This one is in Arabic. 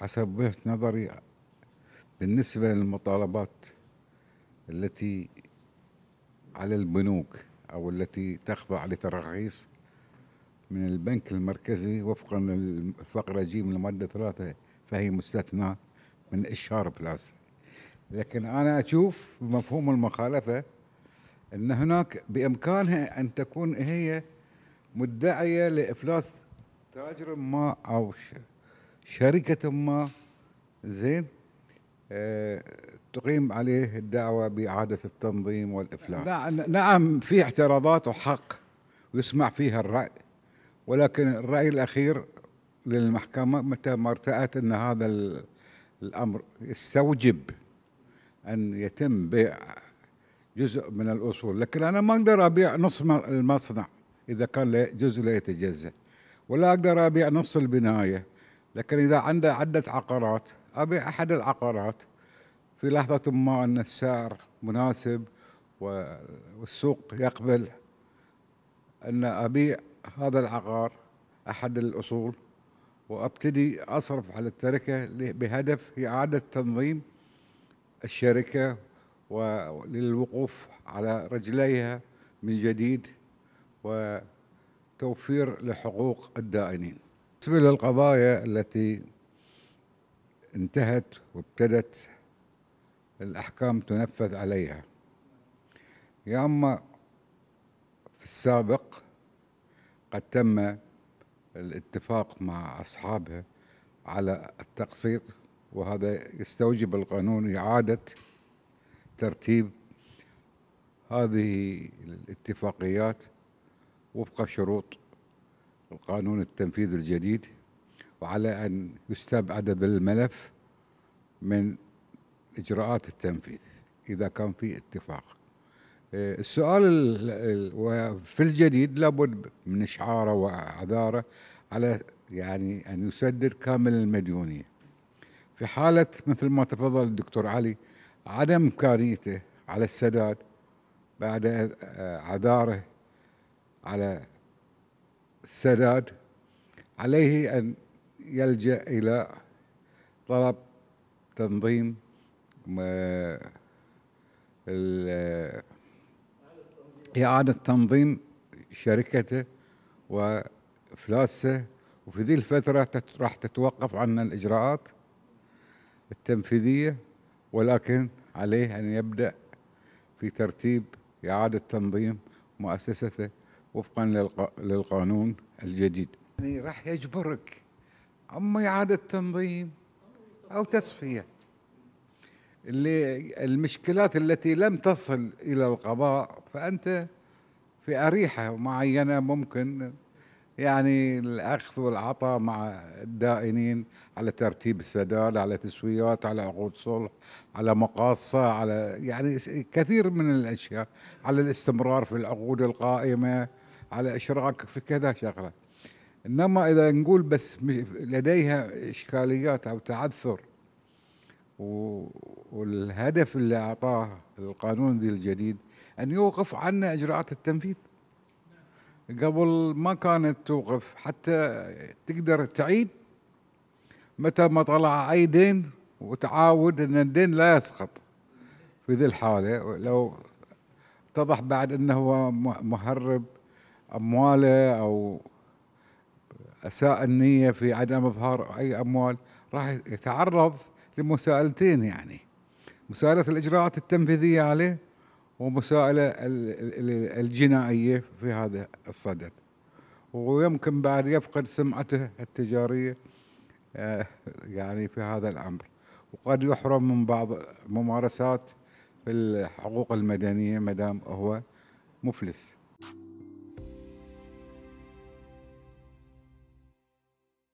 حسب وجهة نظري بالنسبة للمطالبات التي على البنوك أو التي تخضع لتراخيص من البنك المركزي وفقا للفقرة ج من المادة ثلاثة فهي مستثنى من إشهار إفلاس. لكن أنا أشوف بمفهوم المخالفة أن هناك بإمكانها أن تكون هي مدعية لإفلاس تاجر ما أو شركة ما زين أه تقيم عليه الدعوة بإعادة التنظيم والإفلاس. نعم في اعتراضات وحق ويسمع فيها الرأي ولكن الرأي الأخير للمحكمة متى ما ارتأت أن هذا الأمر يستوجب أن يتم بيع جزء من الأصول. لكن أنا ما أقدر أبيع نص المصنع إذا كان جزء لا يتجزأ ولا أقدر أبيع نص البناية. لكن إذا عنده عدة عقارات أبيع أحد العقارات في لحظة ما أن السعر مناسب والسوق يقبل أن أبيع هذا العقار أحد الأصول وأبتدي أصرف على التركة بهدف إعادة تنظيم الشركة وللوقوف على رجليها من جديد وتوفير لحقوق الدائنين. بالنسبة للقضايا التي انتهت وابتدت الأحكام تنفذ عليها. يا أما في السابق قد تم الاتفاق مع أصحابها على التقسيط وهذا يستوجب القانون إعادة ترتيب هذه الاتفاقيات وفق شروط القانون التنفيذي الجديد وعلى أن يستبعد الملف من إجراءات التنفيذ إذا كان في اتفاق السؤال في الجديد لابد من إشعاره وأعذاره على يعني أن يسدد كامل المديونية. في حالة مثل ما تفضل الدكتور علي عدم إمكانيته على السداد بعد عذاره على السداد عليه أن يلجأ إلى طلب تنظيم إعادة تنظيم شركته وإفلاسه وفي ذي الفترة راح تتوقف عنا الإجراءات التنفيذية ولكن عليه أن يبدأ في ترتيب إعادة تنظيم مؤسسته وفقا للقانون الجديد. يعني راح يجبرك. أما إعادة تنظيم أو تصفية اللي المشكلات التي لم تصل إلى القضاء فأنت في أريحة معينة ممكن يعني الأخذ والعطاء مع الدائنين على ترتيب السداد على تسويات على عقود صلح على مقاصة على يعني كثير من الأشياء على الاستمرار في العقود القائمة. على إشراك في كذا شغلة. إنما إذا نقول بس لديها إشكاليات أو تعثر والهدف اللي أعطاه القانون ذي الجديد أن يوقف عنا إجراءات التنفيذ. قبل ما كانت توقف حتى تقدر تعيد متى ما طلع أي دين وتعاود إن الدين لا يسقط في ذي الحالة. لو اتضح بعد إنه هو مهرب أموالة أو أساء النية في عدم إظهار أي أموال راح يتعرض لمساءلتين يعني. مساءلة الإجراءات التنفيذية عليه ومساءلة الجنائية في هذا الصدد. ويمكن بعد يفقد سمعته التجارية آه، يعني في هذا الأمر. وقد يحرم من بعض ممارسات في الحقوق المدنية مدام هو مفلس.